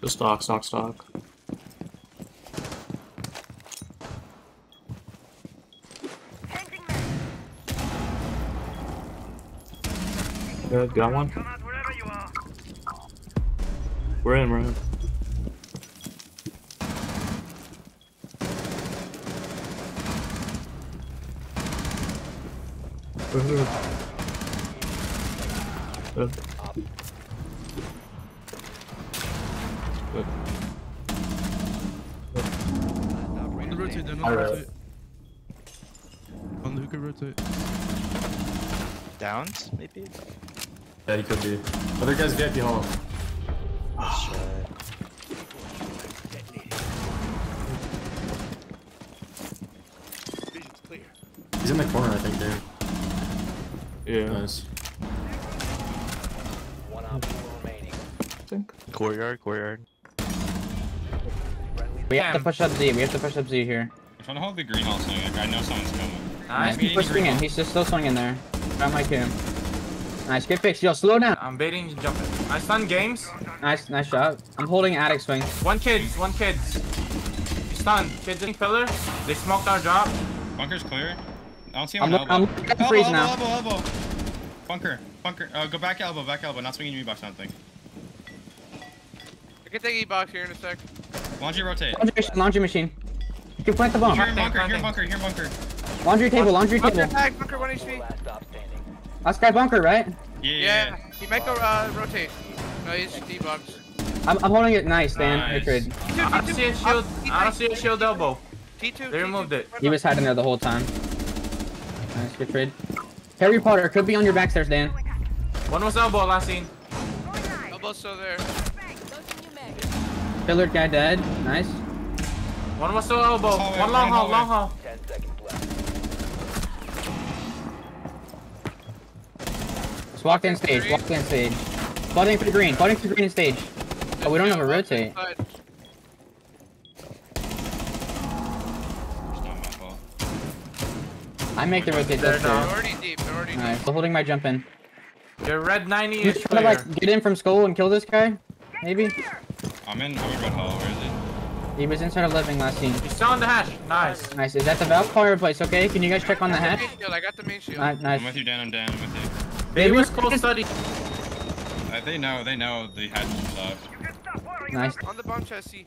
Just stock, stock, stock. Good, got one. We're in, we're in. Good. Good. Good. On the rotate, then on the rotate. On the hookah rotate. Downs, maybe? Yeah, he could be. Other guys get the hall. Shit. He's in the corner, I think, dude. Yeah. Nice. One op remaining. I think. Courtyard, courtyard. We have to push up Z. We have to push up Z here. I'm trying to hold the green also. Like, I know someone's coming. Nice. Maybe Keep pushing green in. He's just still swinging there. Got my kill. Nice. Good fix. Yo, slow down. I'm baiting and jumping. I stun games. Nice. Nice shot. I'm holding attic swing. One kids, one kids. Stun. Kids in pillar. They smoked our drop. Bunker's clear. I don't see I'm, him elbow. I'm looking at the elbow, freeze elbow, now. elbow, elbow. Bunker, bunker. Uh, go back elbow, back elbow. Not swinging you box, I don't think. I can take E-box here in a sec. Laundry rotate. Laundry machine. Laundry machine. You can plant the bomb. Here in bunker, here in bunker, here in bunker. Laundry table. Laundry Bunker table. tag, bunker 1 HP. last stop standing. Last guy bunker, right? Yeah, yeah, Yeah, yeah. he might go uh, rotate. No, he's D-box. I'm, I'm holding it nice, Dan. Nice. Hatred. I don't see a shield. I don't see a shield elbow. T2. They removed it. He was hiding there the whole time. Nice. Good trade. Harry Potter could be on your backstairs, Dan. One was elbow last scene. Elbow's still there. Pillared guy dead. Nice. One was still elbow. Hallway, One long one haul, hallway. long haul. Ten seconds left. Just walk in stage. Walk in stage. Flooding for the green. Flooding for the green in stage. Oh, we don't have a rotate. Inside. It's not my fault. I make the rotate. They're That's down. They're already deep. They're already Alright, deep. so holding my jump in. Your red 90 You is trying to like get in from skull and kill this guy? Maybe? I'm in, I'm in red hall. Where is it? He was inside of living last scene. He's still on the hash. Nice. Nice. Is that the valve fireplace? Okay, can you guys check on the I got hatch? the main shield. I got the main shield. Nice. nice. I'm with you, Dan. I'm Dan. I'm with you. They was close study. Uh, they know, they know the hatch sucks. Nice. On the bomb chassis.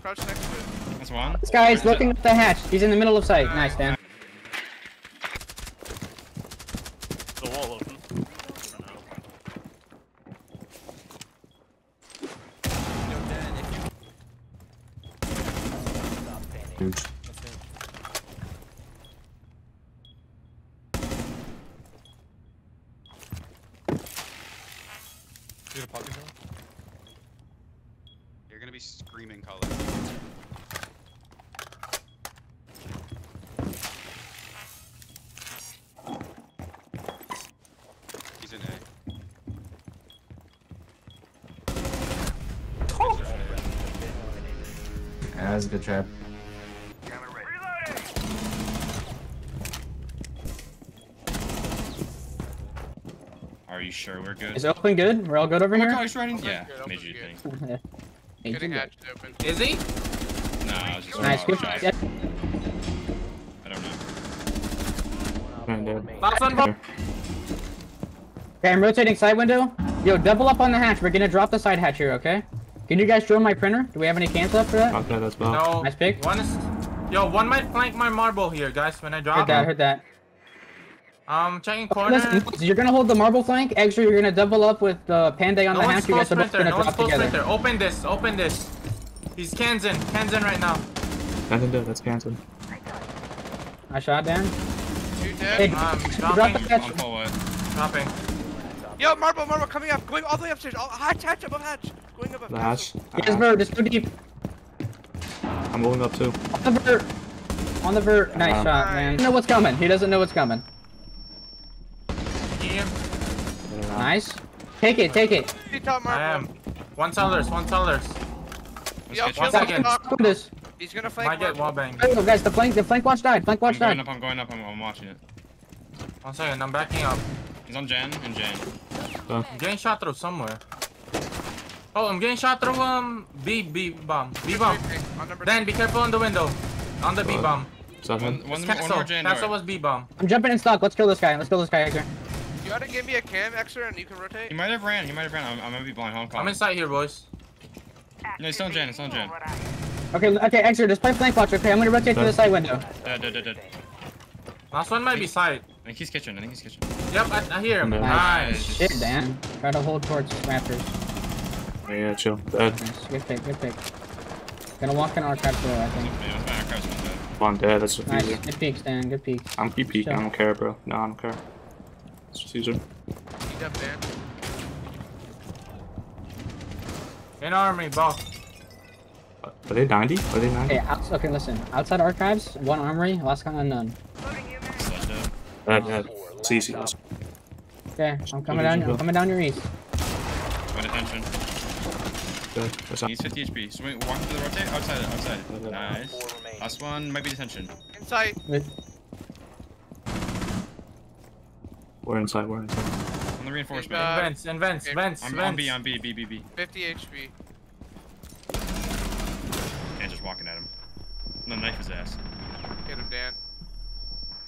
Crouch next to it. That's one. This guy is looking at the hatch. He's in the middle of sight. Nice, Dan. The wall open. Huge. You're gonna be screaming color. He's in A. Yeah, that's a good trap. Sure we're good? Is it open good? We're all good over Oh here? god, he's running. Yeah, good, made you good. think. Getting good. open. Is he? No, I was just Nice. a Good. shot. Yeah. I don't know. One op Man, four dude. remaining. Last one. bro. Okay, I'm rotating side window. Yo, double up on the hatch. We're gonna drop the side hatch here, okay? Can you guys drone my printer? Do we have any cans left for that? Okay, that's about. No. Nice pick. One is. Yo, one might flank my marble here, guys. When I Heard drop. that, heard that. Um, checking corner. Listen, you're gonna hold the marble flank. Extra, you're gonna double up with uh, Panday on No the one's hatch. You full guys are both gonna No drop together. sprinter. Open this. Open this. He's cans in. Cans in right now. Nothing dead, that's canceled. I shot Dan. Two Hey, dead. Um, drop the hatch. On full what? Dropping. Yo, marble, marble, coming up. Going all the way upstairs. All, hatch, hatch, above hatch. Going above. The hash. Yes, Vert, just go deep. I'm moving up too. On the vert. On the vert. Nice Um, shot, man. He doesn't know what's coming. He doesn't know what's coming. Nice. Take it, take it. I am. One sellers, One sellers. Let's Yo, get chill you. One second. Do this. He's gonna flank Might get marble. wallbang. Oh, guys, the flank, the flank watch died. Flank watch I'm watch going died. up, I'm going up, I'm, I'm watching it. One second. I'm backing up. He's on Jan and Jan. I'm getting shot through somewhere. Oh, I'm getting shot through um B B bomb. B bomb. On number Dan, be careful on the window. On the B What? bomb. Is that One, him? one, It's one Castle. more Jan Castle was B bomb. I'm jumping in stock. Let's kill this guy. Let's kill this guy, Hector. You gotta give me a cam extra and you can rotate. He might have ran. He might have ran. I'm, I'm gonna be blind. Hong Kong. I'm inside here, boys. No, it's on Jan. It's on Jan. Okay, okay, Extra, just play flank watch, okay? I'm gonna rotate to the side window. Dead, dead, dead, dead. Last one might be side. I think he's kitchen. I think he's kitchen. Yep, I, I hear him. Nice. Nice. Shit, Dan. Try to hold towards Raptors. Yeah, yeah, chill. Dead. Nice. Good pick, good pick. Gonna walk in our archive door, I think. Yeah, it was my archives one dead. Come on, dead. That's just Nice. easier. Good peeks, Dan. Good peek. I'm keep peeking. I don't care, bro. No, I don't care. It's just easier. Heat up, Dan. In army, ball. Are they 90? Are they 90? Okay, outs okay, listen. Outside archives, one armory, last con unknown. Sledge dead. Dead, dead. It's easy. Okay, I'm coming down. I'm coming down your east. One attention. Good. That's not He's 50 HP. Swing, walk to the rotate. Outside, outside. Nice. Last one might be detention. Insight. With We're inside. We're inside. On the reinforcement. Uh, vents, and vents, okay. vents, I'm vents. on B, on B, B, B, B. 50 HP. And just walking at him. No knife his ass. Hit him, Dan.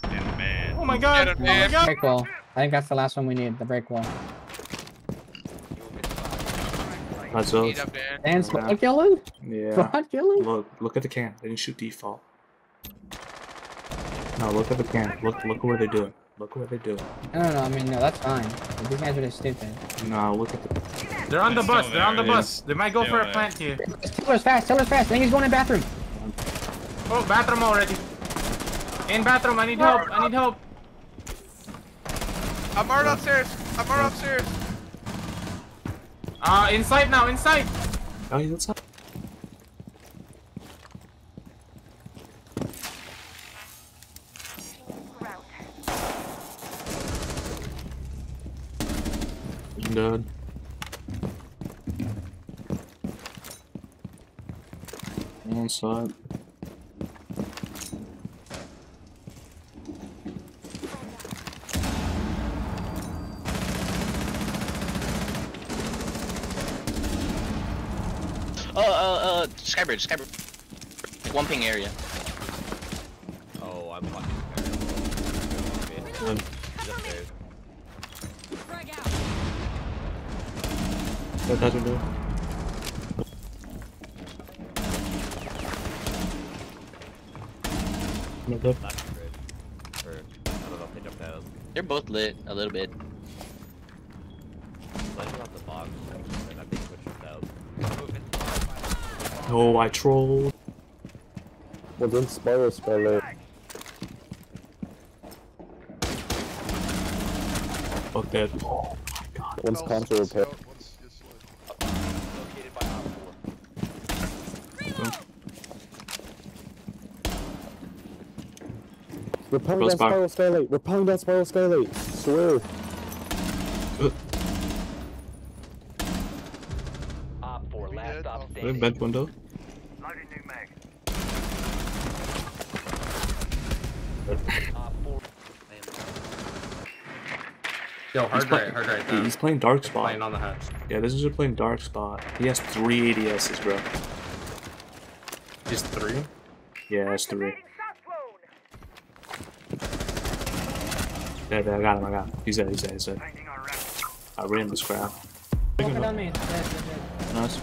Damn man. Oh my god. Him, Oh my god. break wall. I think that's the last one we need, the break wall. You have been spotted. That's up. Heat up, Dan. Dan, spot killing? Yeah. Spot killing? Look, look at the can. They didn't shoot default. No, look at the can. Look, look what they're doing. Look what they're doing. No, no, no, I mean, no, that's fine. These guys are just stupid. No, look at the. They're on the bus. still They're on the there, it bus. They might go Still for a plant here. Tell us fast, tell us fast. I think he's going in bathroom. Oh, bathroom already. In bathroom. I need help. I need help. I'm already upstairs. I'm already upstairs. Uh, inside now. Inside. Oh, he's outside. Dead. One side. Oh, uh, uh, Skybridge, Skybridge. One ping area. Oh, I'm fucking Good. He's upstairs. What does it do? No good. Last bridge. Or, I don't know if they jumped out. They're both lit a little bit. Landing off the box. And I think switched jumped out. Oh, I trolled. Well, then Spiral Spell Fuck that. Oh my god. One's console repair. Located by Op 4. Rappelling Close that back. Spiral Skylight. Rappelling that Spiral Skylight. Swear. Op 4, last stop Good standing. Vent window. Op 4. Yo, hard right, hard right. Dude, he's playing dark spot. Playing on the hatch. Yeah, this is just playing dark spot. He has three ADSs, bro. Just three. Yeah, that's three. Yeah, yeah, I got him, I got him. He's dead, he's dead, he's dead. I ran this crap. Walking down me. Dead, dead, dead. Nice.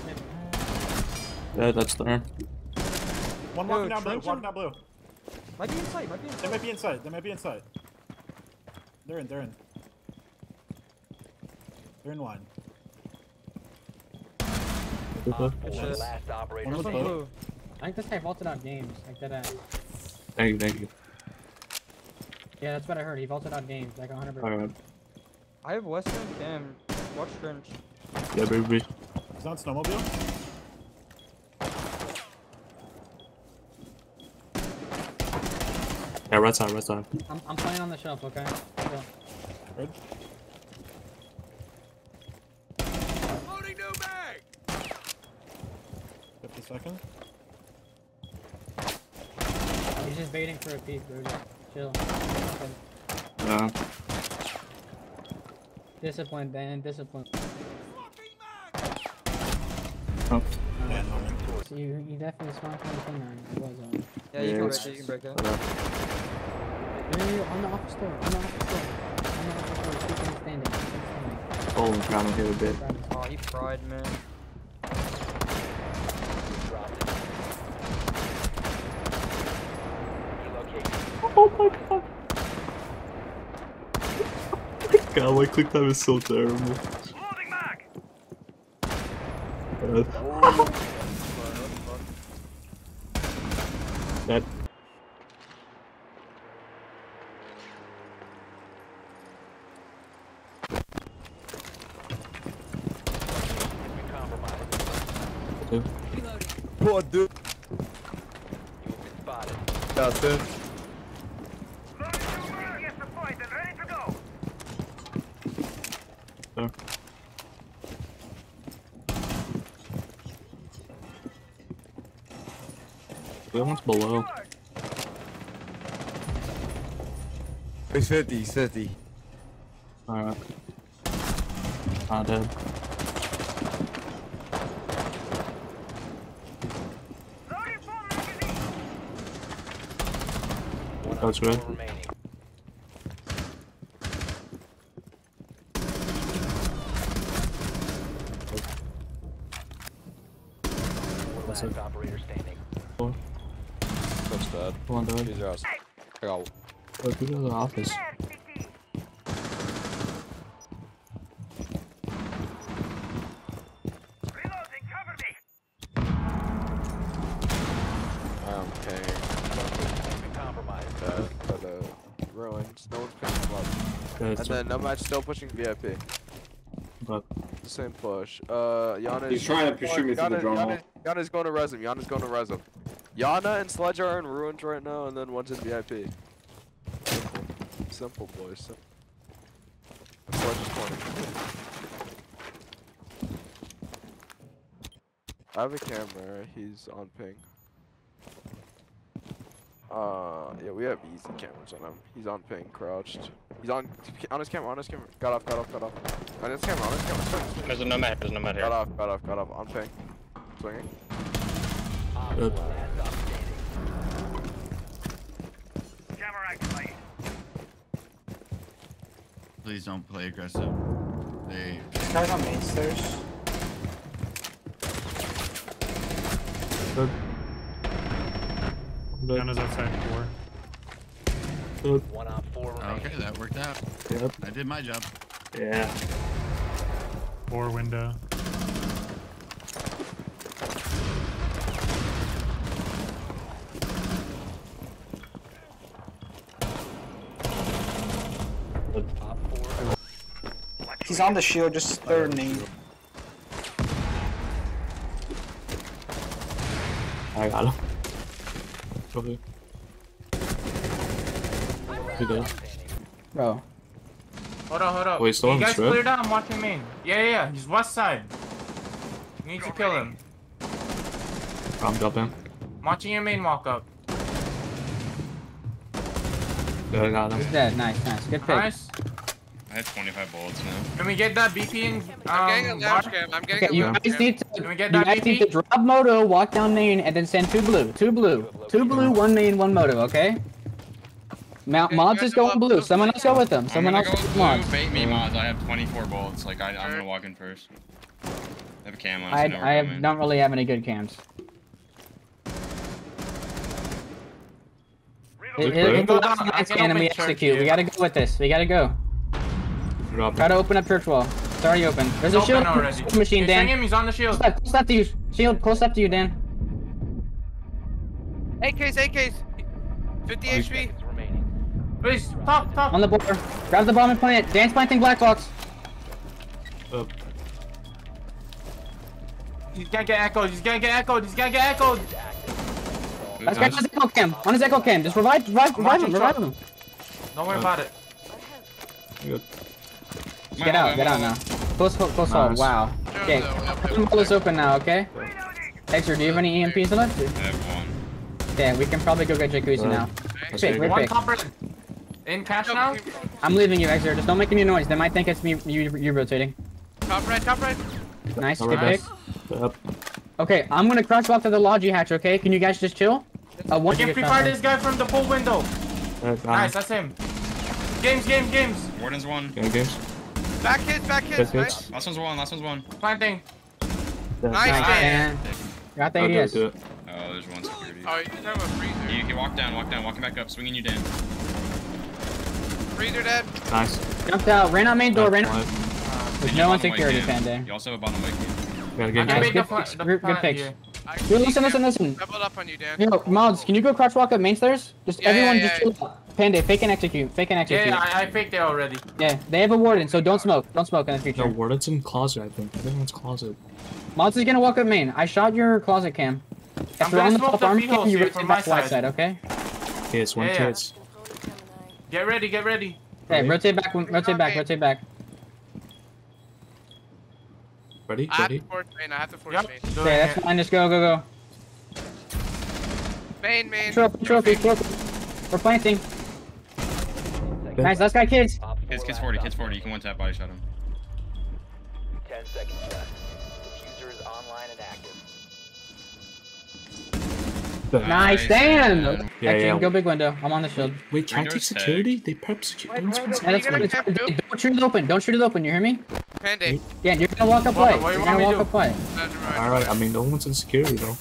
Yeah, that's the arm. One walking down blue, walking down blue. Might be inside, might be They might be inside, they might be inside. They're in, they're in. They're in line. Op 4, last operator One was standing. blue. I think this guy vaulted out games. Like that. Uh, Thank you, thank you. Yeah, that's what I heard. He vaulted out games. Like 100. Alright. I have Western Cam. Watch trench. Yeah, baby. He's on snowmobile. Yeah, right side, right side. I'm, I'm playing on the shelf. Okay. Chill. Good. Loading new mag. 50 seconds. He's just baiting for a peek, bro. Chill. Yeah. Discipline, Dan. Discipline. Trump. So you, you definitely smacked on the finger and it was. Uh, yeah, you Yeah, can break it's- it, you can break it. No, no, no, on the office door, on the office door. On the office door, keep him standing, keep him standing. Oh, Holy crap, I'm here a bit. Oh, he fried, man. Oh my god. God, my click time is so terrible. God. That oh What, dude? That's it. There. The other one's below. He's 50, he's 50. Alright. Not dead. That's good. That's it. operator standing. Four. That's bad. Come on, dog. He's ass. I got Oh, go to the office. I'm paying. That, but, ruins. No one's picking him up. Good. And then Nomad still pushing VIP. But The same push. Uh, Iana. He's trying to pursue me through the Iana, drone Iana, Iana's going to res him. Iana's going to res him. Iana and Sledge are in ruins right now, and then one's in VIP. Simple. Simple, boys. Simple. And Sledge is corner. I have a camera. He's on ping. Uh, yeah, we have easy cameras on him. He's on ping, crouched. He's on on his camera, on his camera. Got off, got off, got off. On his camera, on his camera. Swing, swing. There's a nomad. There's a nomad here. Got off, got off, got off. On ping. Swinging. good. Please don't play aggressive. They. Guys on main stairs. Good. Good. Gun is outside four. Good. One op four remaining. Okay, that worked out. Yep. I did my job. Yeah. Four window. Good. He's on the shield, just third name. I got him. Okay. He dead. Bro. Hold up, hold up. Wait, still you guys strip? clear down, I'm watching main. Yeah, yeah, yeah, he's west side. You need to kill him. I'm jumping. I'm watching your main walk up. Good, I got him. He's dead. Nice, nice. Good pick. Nice. I had 25 bullets now. Can we get that BP in? I'm getting a Um, lounge bar? cam. I'm getting Okay, a you lounge guys cam. need to Can we get you that guys need to drop moto, walk down main, and then send two blue. Two blue. Two blue, one main, one moto, okay? Mount Okay, Mods is going go blue. Someone else go with them. Someone else go go with with Mods. blue. Bait me mods. I have 24 bullets. Like I, I'm gonna walk in first. I have a cam on. I, so never I have, mind. don't really have any good cams. Hit, Good hit, pick. hit the Go last down, I line can scan and we execute. We gotta go with this. We gotta go. Drop Try it. to open up church wall. It's already open. There's a shield already. machine, Hey, swing Dan. him, he's on the shield. Close up, close left to you. Shield, close left to you, Dan. AKs, AKs. 50 HP. Please, top, top. On the border. Grab the bomb and plant it. Dan's planting black box. Up. He's gonna get echoed, he's gonna get echoed, he's gonna get echoed. Let's get on his echo cam. On his echo cam. Just revive, revive, revive him, revive him. Don't worry about it. Good. Just get out, get out now. Close, close, close hold. Nice. Wow. Okay, wall is open now, okay? Hector, do you have any EMPs left? I have one. Okay, we can probably go get Jacuzzi now. That's Pick, good. great One pick. copper in cash now. I'm leaving you, Hector. Just don't make any noise. They might think it's me, you, you rotating. Top right, top right. Nice, good Alright. pick. Yep. Okay, I'm gonna crosswalk to the lodgy hatch. Okay, can you guys just chill? Uh, We one can gets pre-fire this guy from the pool window. Uh, Nice, that's him. Games, games, games. Warden's one. Game games. Back kids, back kids, Good nice. Last one's one. Last one's one. Planting. Nice, Nice, Dan. man. Got the Oh, do it, ADS. Oh, there's one security. Oh, you just have a freezer. You can walk down, walk down, walking back up, swinging you down. Freezer dead. Nice. Jumped out, ran out main door, ran out. Uh, there's no you one security cam. fan day. You also have a bottom white cam. Gotta I get can Nice, make good. the, good pla- picks, the good- good plant picks. here. I Yo, listen, listen, listen. Doubled up on you, Dan. Yo, mods, can you go crouch walk up main stairs? Just Yeah, everyone yeah, just yeah. chill out. Panda, fake and execute, fake and execute. Yeah, I, I faked it already. Yeah, they have a warden, so don't smoke. Don't smoke in the No, future. Warden's in closet, I think. I think it's closet. Mods is gonna walk up main. I shot your closet cam. If I'm you're gonna on the smoke top the arm cam, you see rotate from back my side. side, okay? Kids, one Yeah, yeah. Get ready, get ready. Okay, rotate back, rotate back, rotate back. Ready? I have Ready? to force main. I have to force Yep. main. doing Okay, that's it. fine. Just go, go, go. Main, main. Trophy, trophy, trophy. We're planting. Nice, last guy, kids. Op four Kids, kids 40, op kids 40. You can one tap body shot him. Ten seconds left. Defuser is online and active. Good. Nice, Dan. Yeah, Actually, yeah. go big window. I'm on the shield. Wait, try and take Windows tag. security? They prep security. Yeah, that's gonna fine. camp too? Don't shoot it open. Don't shoot it open. You hear me? Panda. Yeah, you're gonna walk up What- white. what You're gonna walk to up white. Alright, I mean, no one's in security though.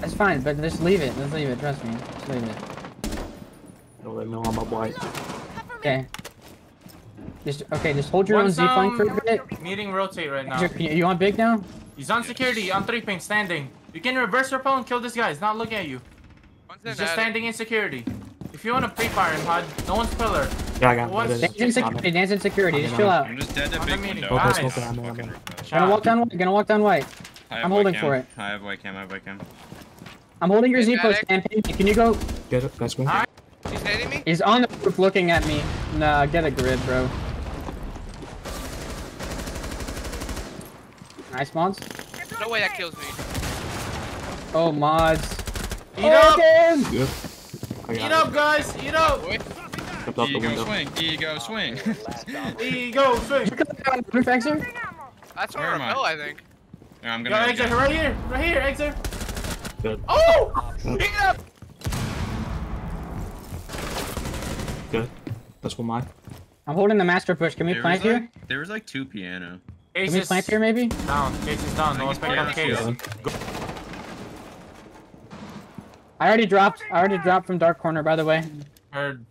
That's fine, but just leave it. Just leave it. Trust me. Just leave it. No, they know I'm up white. Okay. Just okay. Just hold your Once, own Z flank for a um, bit. Meeting rotate right now. You, you want big now? He's on security, on three ping, standing. You can reverse rappel and kill this guy. He's not looking at you. One's He's just attic. standing in security. If you want to pre-fire him, Hud, no one's pillar. Yeah, I got What? it. Dance in security. Dance in security. Just chill out. I'm just dead to On the big meeting. window. Okay, Nice. smoke it. I'm in, I'm in. Gonna walk down white. Gonna walk down white. I have I'm white holding cam. for it. I have white cam, I have white cam. I'm holding your Z-post, it. And can you go? Get it. That's one. Alright. He's hitting me. He's on the roof looking at me. Nah, get a grid, bro. Nice mods. No way that kills me. Oh mods. Eat up! Again! Good. Eat got up, guys! Eat up! Boy. it. Stepped out the Ego window. swing, ego swing. Ego, swing! Roof exit. That's on Where am I? rappel, I think. Yeah, I'm gonna exit, right here! Right here, exit! Good. Oh! Eat up! Good. That's one mine. I'm holding the master push. Can we There plant was, here? like, there was like two piano. Can Case we plant here maybe? down. Case is down. No one's picking up case. Done. I already dropped. I already dropped from dark corner. By the way, Heard.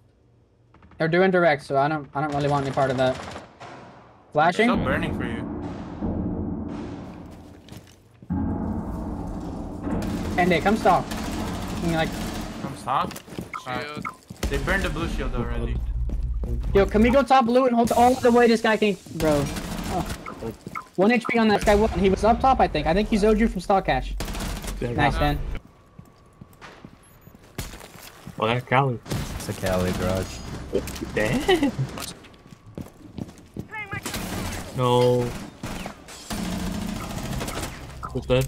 they're doing direct, so I don't. I don't really want any part of that. Flashing. Still burning for you. And they come stop. You like, Come stop. Alright. Shield. They burned the blue shield already. yo, can we go top blue and hold all the way this guy can, bro? Oh. One HP on that guy. He was up top, I think. I think he's zoed you from stock catch. Yeah, Nice, got it. man. Oh, that's Cali. It's a Cali garage. Damn. No. Who's dead?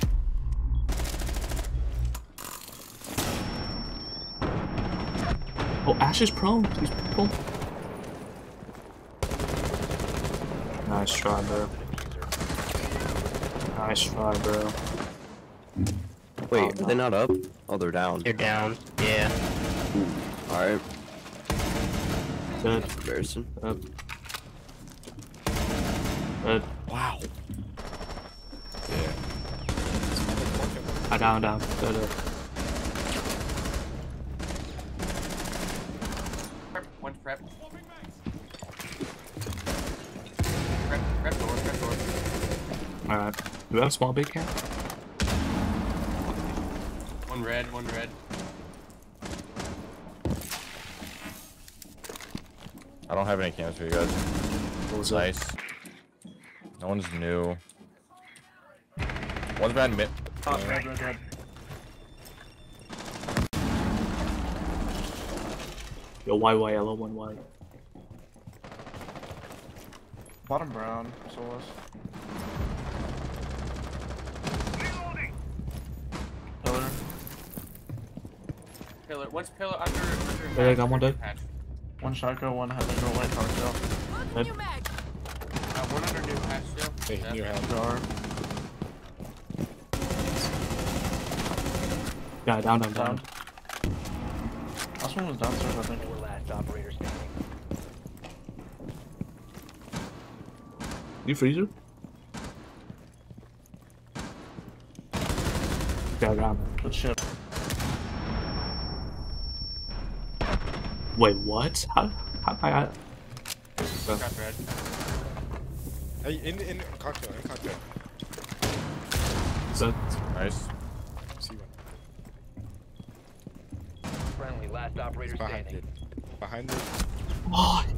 Oh, Ash is prone. He's prone. Nice try, bro. Nice try, bro. Wait, oh, are they not up? Oh, they're down. They're down. Yeah. Alright, Dead. embarrassing. Up. Dead. Wow. Ah, down, down. Dead, dead. One prep. Prep, prep door, prep door. Alright. Do we have a small big cap? One red, one red. I don't have any cams for you guys. What was Nice. No one's new. One's behind mid. Oh, red, red, red. Yo, Y, Y, yellow, one Y. Bottom brown, Solus. Pillar. Pillar. What's pillar under? under Yeah, I got one dead. hatch? One shotgun, one has a girl light power shell. Dead. Uh, one under new hatch still. Hey, Yeah. new house. Jar. Yeah, down, down, down. Last one was downstairs, I think. Four last operator standing. You freezer? Yeah, grab it. Good shit. Wait, what? How? How? I, I, Got red. Hey, in in cocktail, in cocktail. is that? Nice. See one. Friendly, last operator Behind standing. it. Behind it. Oh,